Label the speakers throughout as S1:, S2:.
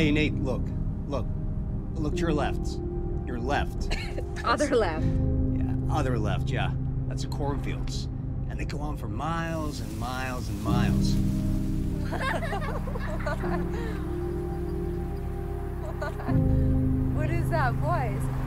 S1: Hey, Nate, look. Look. Look to your left. Your left.
S2: Other left.
S1: Yeah, other left, yeah. That's the cornfields. And they go on for miles and miles and miles.
S2: What is that voice?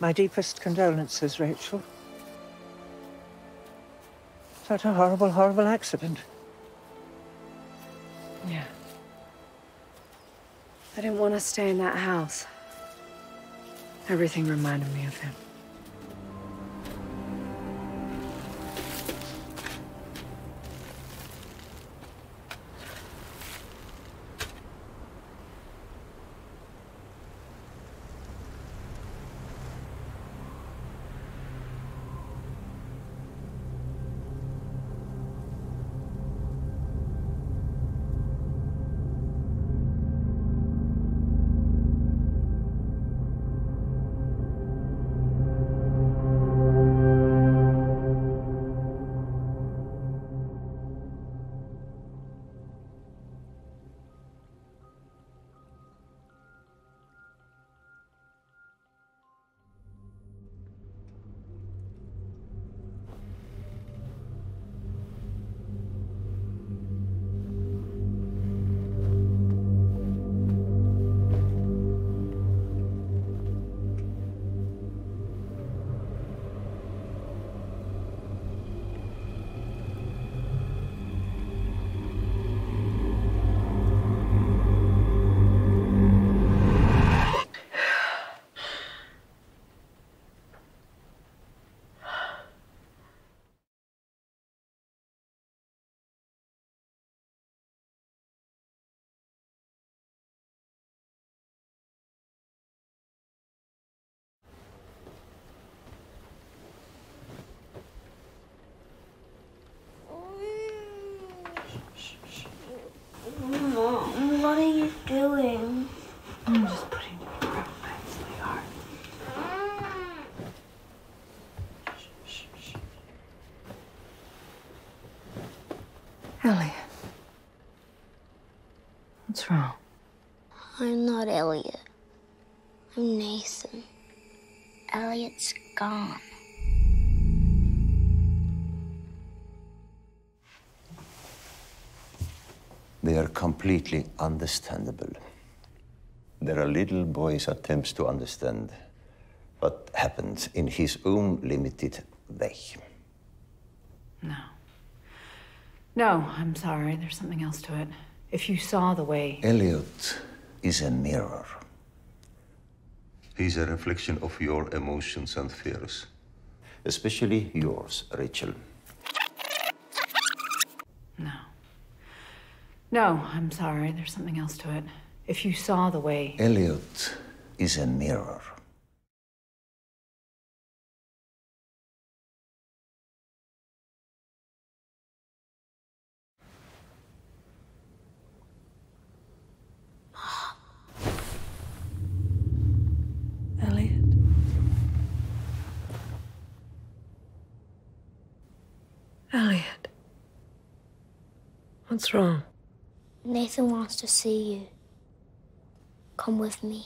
S3: My deepest condolences, Rachel. Such a horrible, horrible accident.
S2: Yeah. I didn't want to stay in that house. Everything reminded me of him. Elliot. What's wrong?
S4: I'm not Elliot. I'm Nathan. Elliot's gone.
S5: They are completely understandable. There are little boy's attempts to understand what happened in his own limited way.
S2: No. No, I'm sorry. There's something else to it. If you saw the way.
S5: Elliot is a mirror. He's a reflection of your emotions and fears. Especially yours, Rachel.
S2: No. No, I'm sorry. There's something else to it. If you saw the way.
S5: Elliot is a mirror.
S3: Elliot. What's wrong?
S4: Nathan wants to see you. Come with me.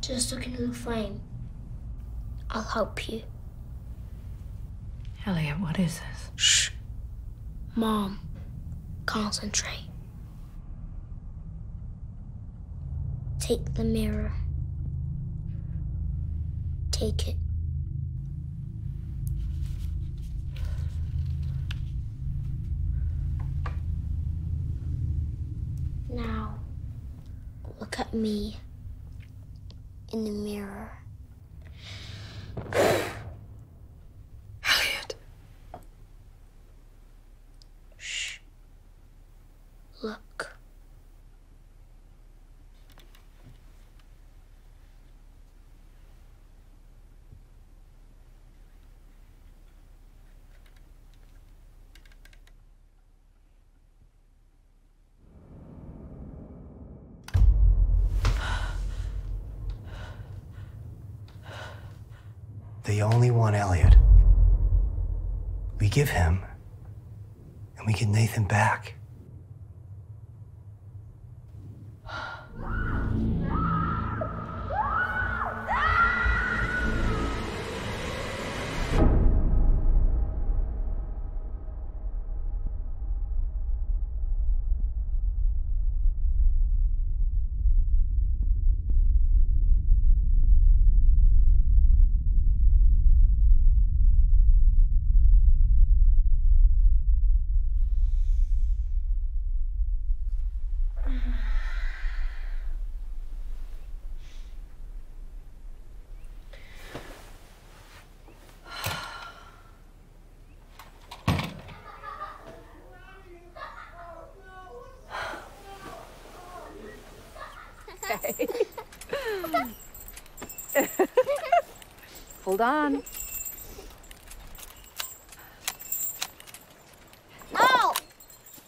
S6: Just look into the frame. I'll help you.
S2: Elliot, what is this?
S6: Shh. Mom, concentrate. Take the mirror. Take it. Now, look at me in the mirror you
S7: The only one Elliot. We give him, and we get Nathan back.
S2: Hold on.
S6: No!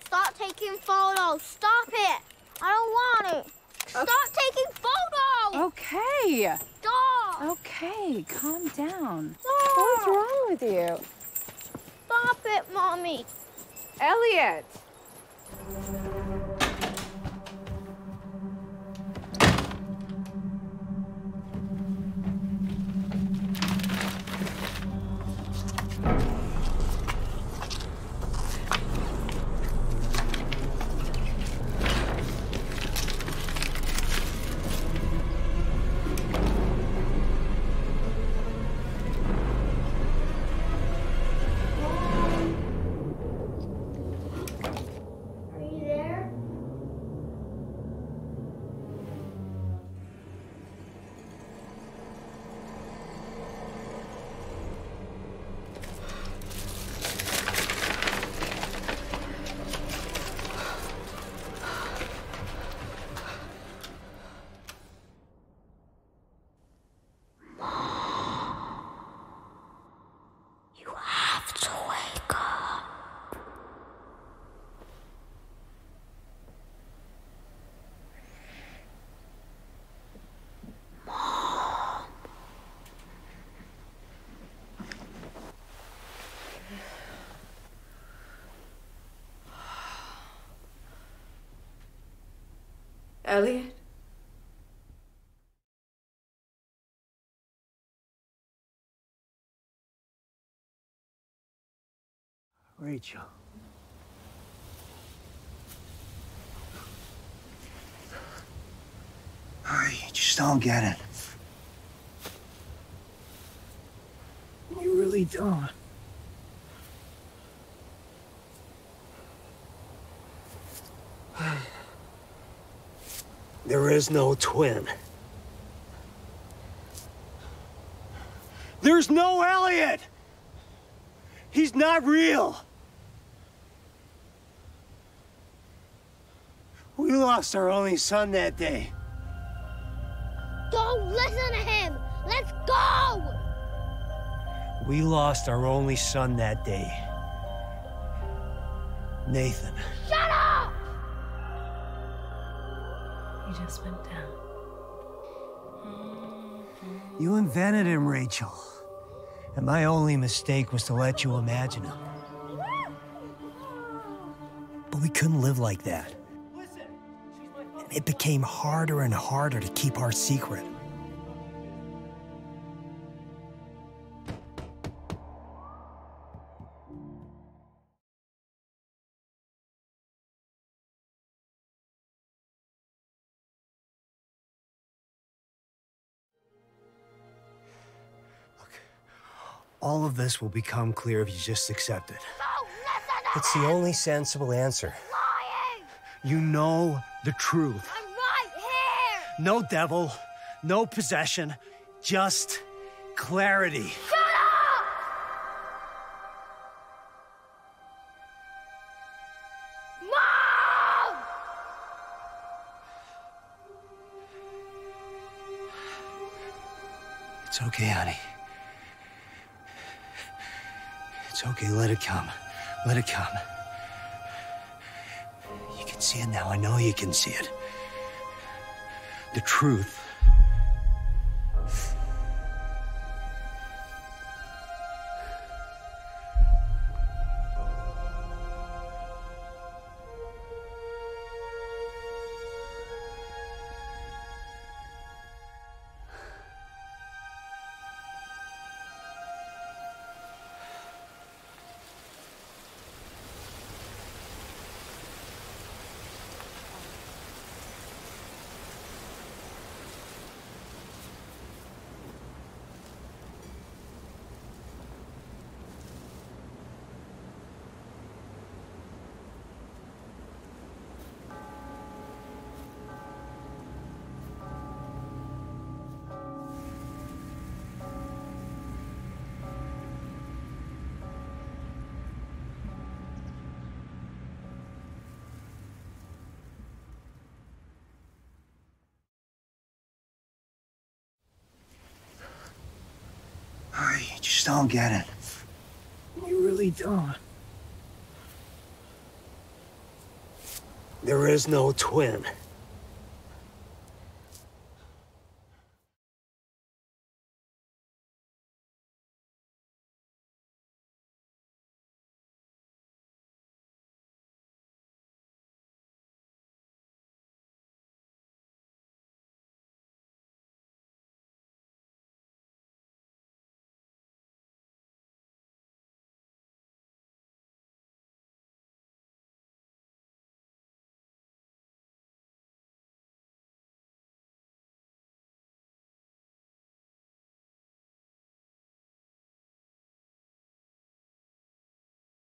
S6: Stop taking photos. Stop it. I don't want it. Stop taking photos.
S2: Okay.
S6: Stop.
S2: Okay, calm down.
S6: Stop.
S2: What's wrong with you?
S6: Stop it, mommy.
S2: Elliot! Elliot?
S7: Rachel. I just don't get it. You really don't. There is no twin. There's no Elliot! He's not real! We lost our only son that day.
S6: Don't listen to him. Let's go.
S7: We lost our only son that day. Nathan.
S6: Shut
S2: He just went down.
S7: You invented him, Rachel. And my only mistake was to let you imagine him. But we couldn't live like that. And it became harder and harder to keep our secret. All of this will become clear if you just accept it.
S6: Listen
S8: It's the only sensible answer.
S6: lying!
S7: You know the truth.
S6: I'm right here!
S7: No devil, no possession, just clarity.
S6: Shut up! Mom!
S7: It's okay, honey. It's okay, let it come. Let it come. You can see it now. I know you can see it. The truth. You just don't get it. You really don't. There is no twin.